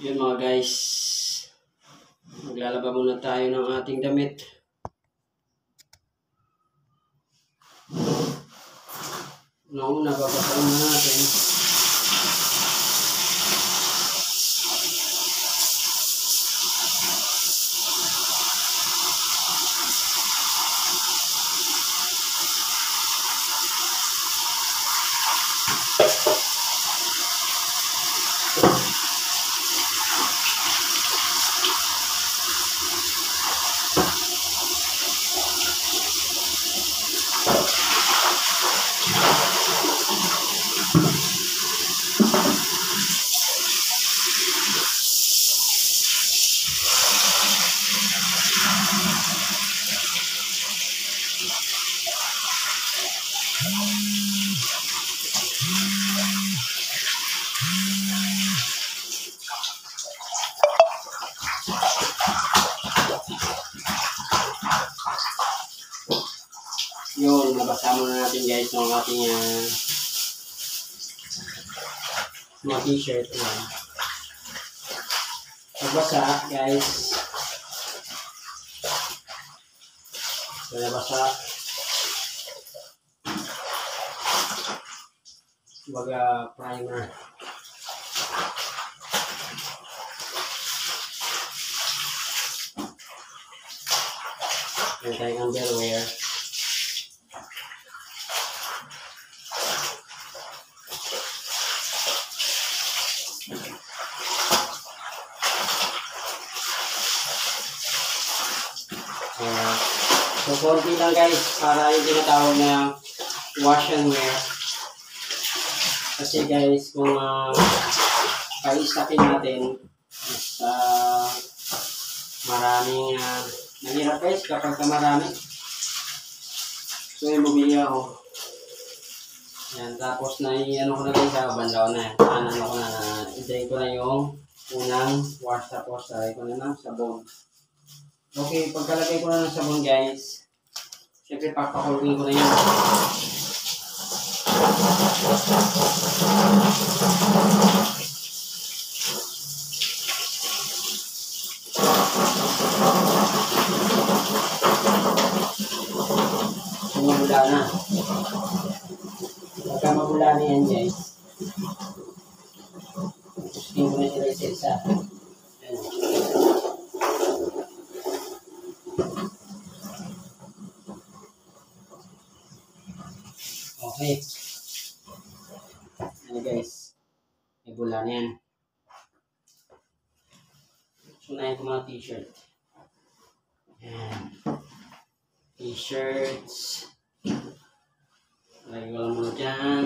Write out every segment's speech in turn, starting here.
Yun mga guys. Maglalaba muna tayo ng ating damit. Nauna, babasaan na natin. Natin guys ng ating uh, mga t-shirt. Yan. Nagbasa guys. So, nabasa. Baga primer. Yan tayong underwear. So, konti lang guys para yung tinatawag na wash and wear. Kasi guys, kung uh, paistakin natin, mas uh, maraming uh, nahirap guys kapag ka marami. So, yung bumili ako. Yan, tapos na ano ko na guys, sa bandaw na. Ano ko na, na i ko na yung unang wash tapos lagay ko na ng sabon. Okay, pagkalagay ko na ng sabon guys, syempre papakulungin ko na yun. So, mabula na. Pagka mabula na yan guys, gusto ko na sila isa-isa. Ayan. Okay. Ano guys. May bula na yan. Sunayin ko mga t-shirt. Ayan. T-shirts. Lagay ko lang muna dyan.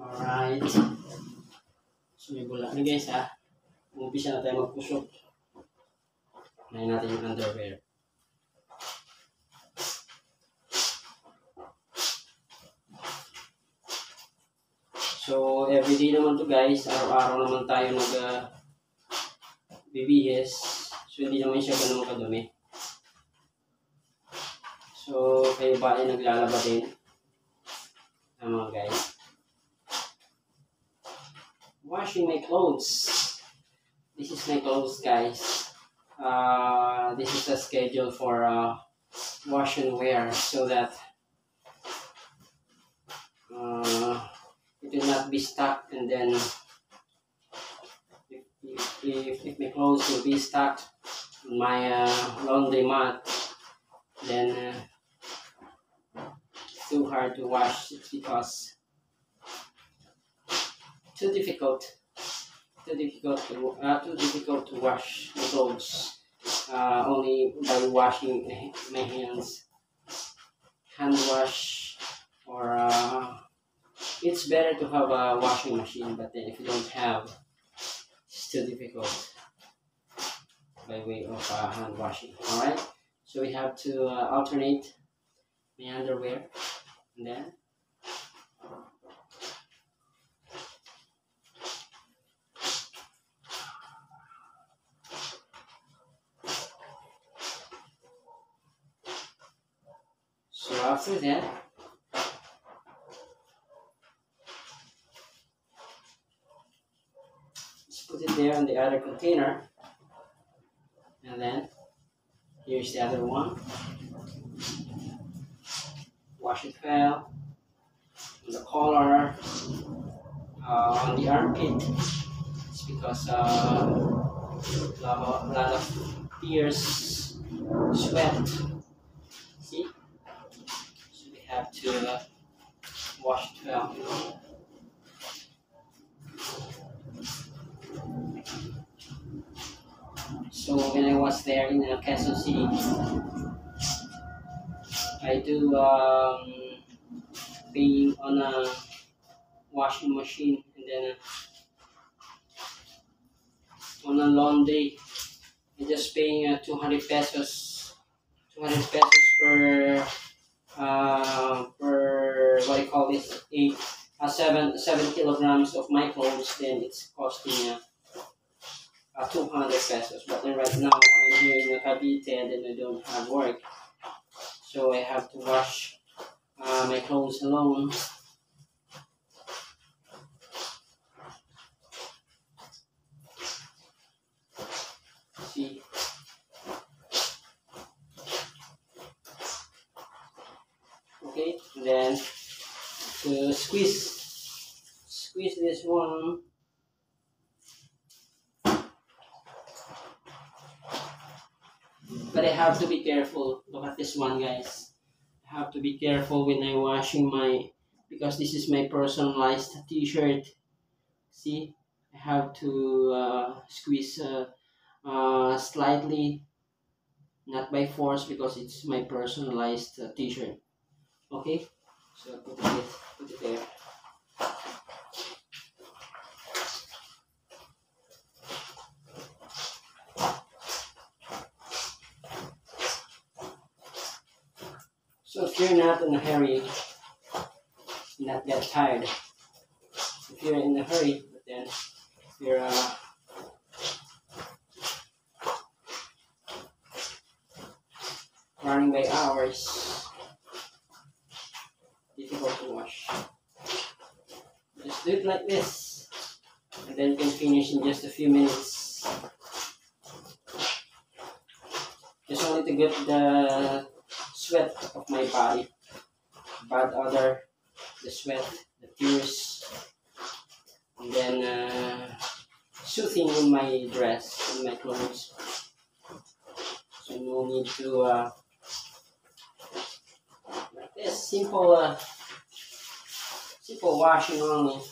Alright. So may bula na guys ha. Umpisa na tayo magpusok. Ngayon natin yung underwear. So, everyday naman to guys. Araw-araw naman tayo nag bibihis. So, hindi naman siya ganun kadumi. So, kayo ba ay naglalaba din? Ang mga guys. Washing my clothes. This is my clothes guys. Uh, this is the schedule for uh, wash and wear so that it will not be stuck and then if, if, if my clothes will be stuck on my uh, laundry mat then uh, it's too hard to wash it's because too difficult too difficult to uh, too difficult to wash the clothes uh, only by washing my hands. Hand wash or uh, it's better to have a washing machine, but then if you don't have, it's still difficult by way of uh, hand washing. All right, so we have to uh, alternate my underwear, and then so after that. Let's put put it there in the other container. And then here's the other one. Wash it well. The collar, uh, on the armpit. It's because uh, a lot of, lot of tears, sweat. See? So we have to uh, wash it well. So when I was there in uh, Quezon City, I do um, paying on a washing machine and then uh, on a laundry, I just paying uh, 200 pesos, 200 pesos per uh, per what you call this eight uh, seven seven kilograms of my clothes. Then it's costing. Uh, 200 pesos. But then right now, I'm here in Cavite and I don't have work. So I have to wash uh, my clothes alone. See? Okay, then to squeeze, squeeze this one. Have to be careful. Look at this one, guys. I have to be careful when I washing my because this is my personalized T-shirt. See, I have to uh, squeeze uh, uh, slightly, not by force because it's my personalized uh, T-shirt. Okay, so put it put it there. You're not in a hurry, not get tired. If you're in a hurry, but then you're uh, running by hours, difficult to wash. Just do it like this, and then you can finish in just a few minutes. Just only to get the sweat of my body, bad odor, the sweat, the tears, and then uh, soothing in my dress, in my clothes. So no need to uh, like this simple, uh, simple washing only.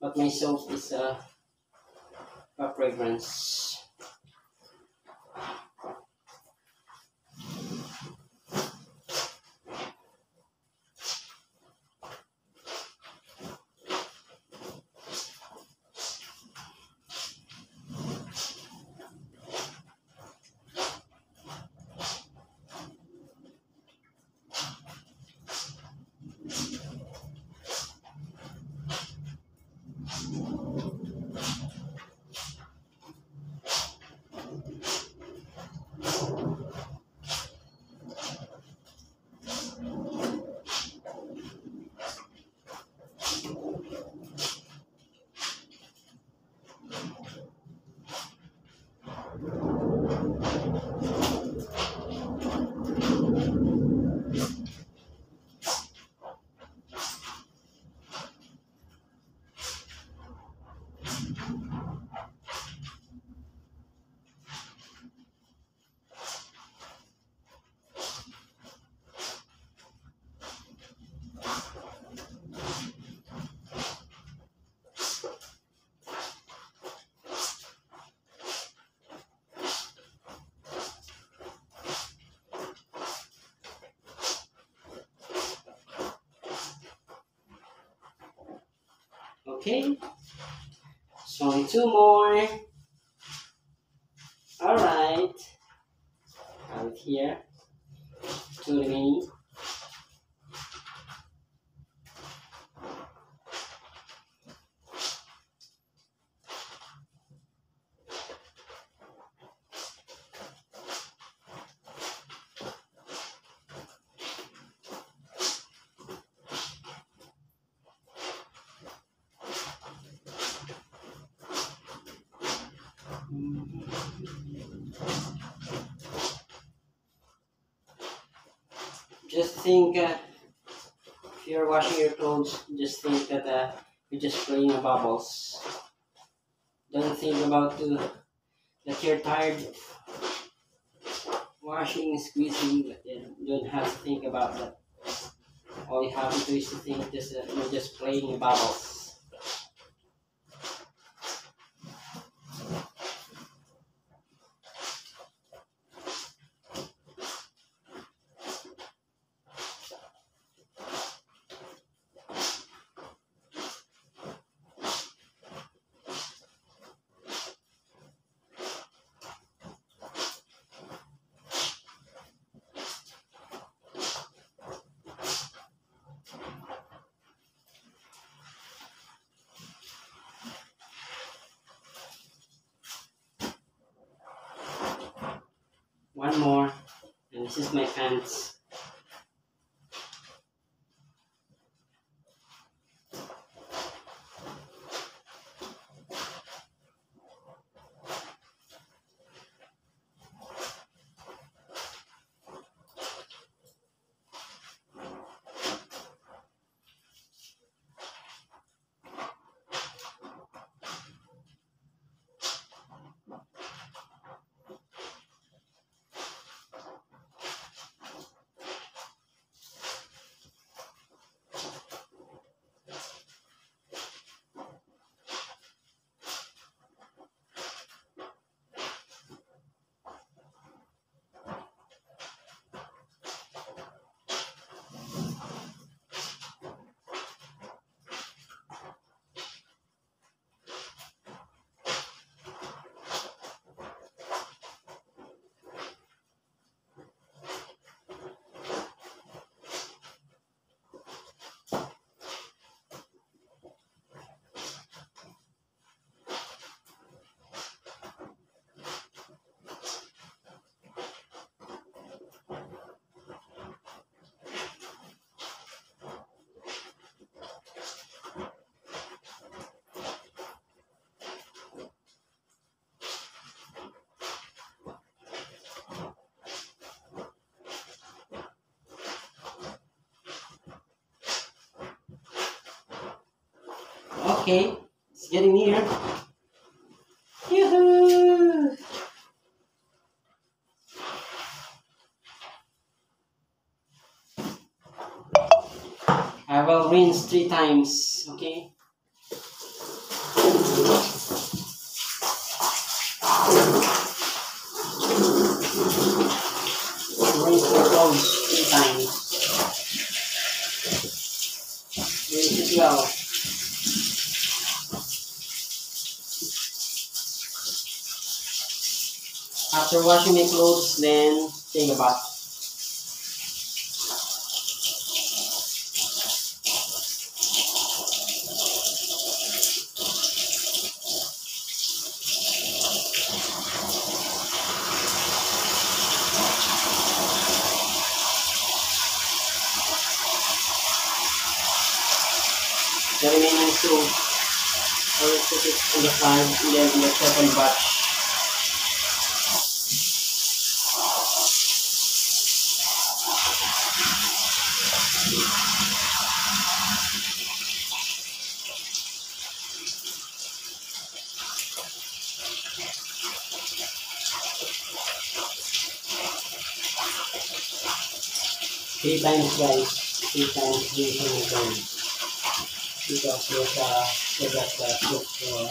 But my soap is uh, a fragrance. 何? Okay. So two more. Alright. Have it here. Two remaining. Just think uh, if you're washing your clothes, just think that uh, you're just playing bubbles. Don't think about uh, that you're tired washing, squeezing, but you don't have to think about that. All you have to do is to think just uh, you're just playing bubbles. One more and this is my pants Okay, it's getting near. Yoo-hoo! I will rinse three times, okay? Rinse the clothes three times. Rinse it well. After washing my clothes, then take a bath. The remaining two, I will put it in the side and then in the second batch. Three times guys, three times using again. Because there's a, there's a cook for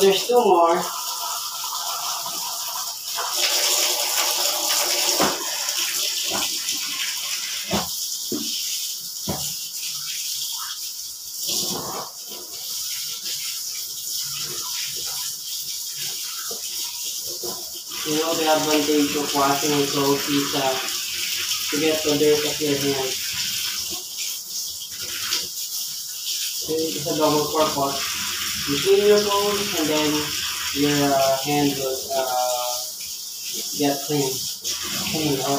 there's still more. You know the advantage of washing your clothes is uh, to get the dirt off your hands. It's a double purpose. Clean your clothes and then your uh, hand will uh, get clean. Clean or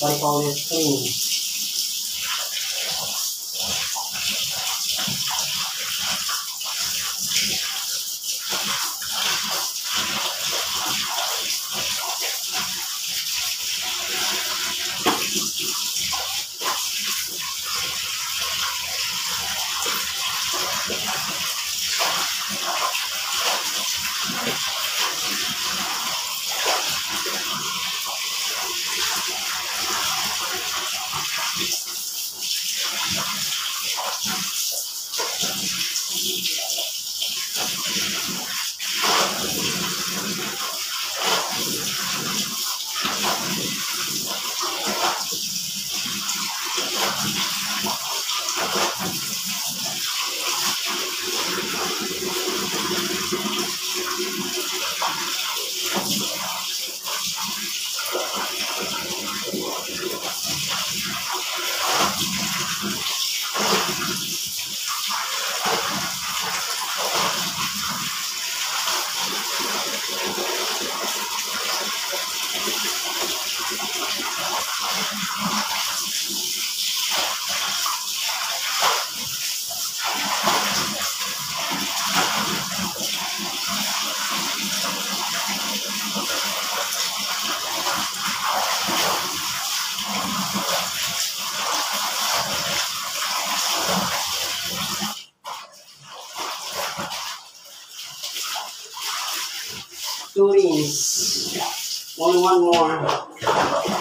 what do you call it? Clean. Two. Only one more.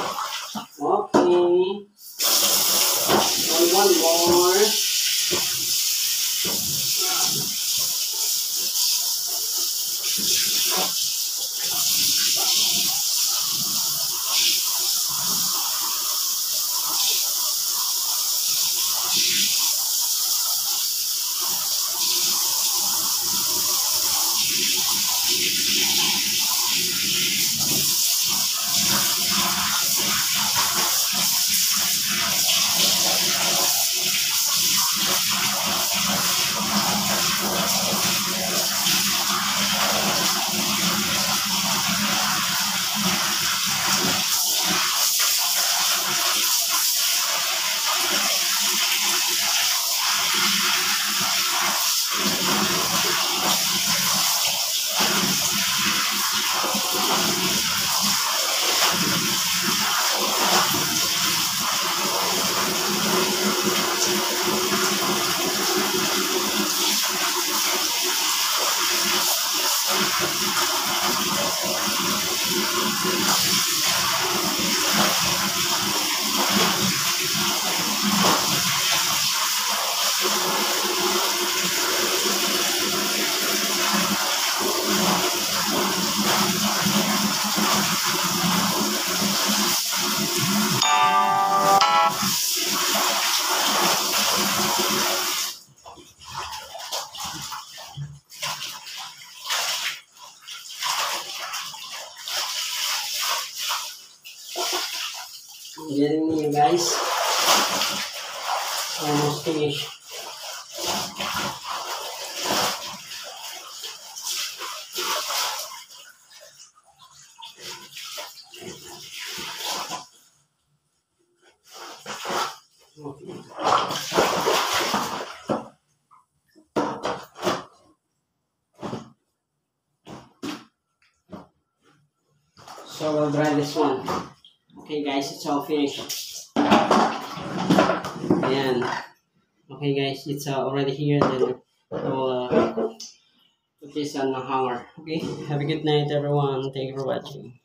Dry this one. Okay guys, it's all finished. Ayan. Okay guys, it's uh, already here. Then we'll uh, put this on the hanger. Okay, have a good night everyone. Thank you for watching.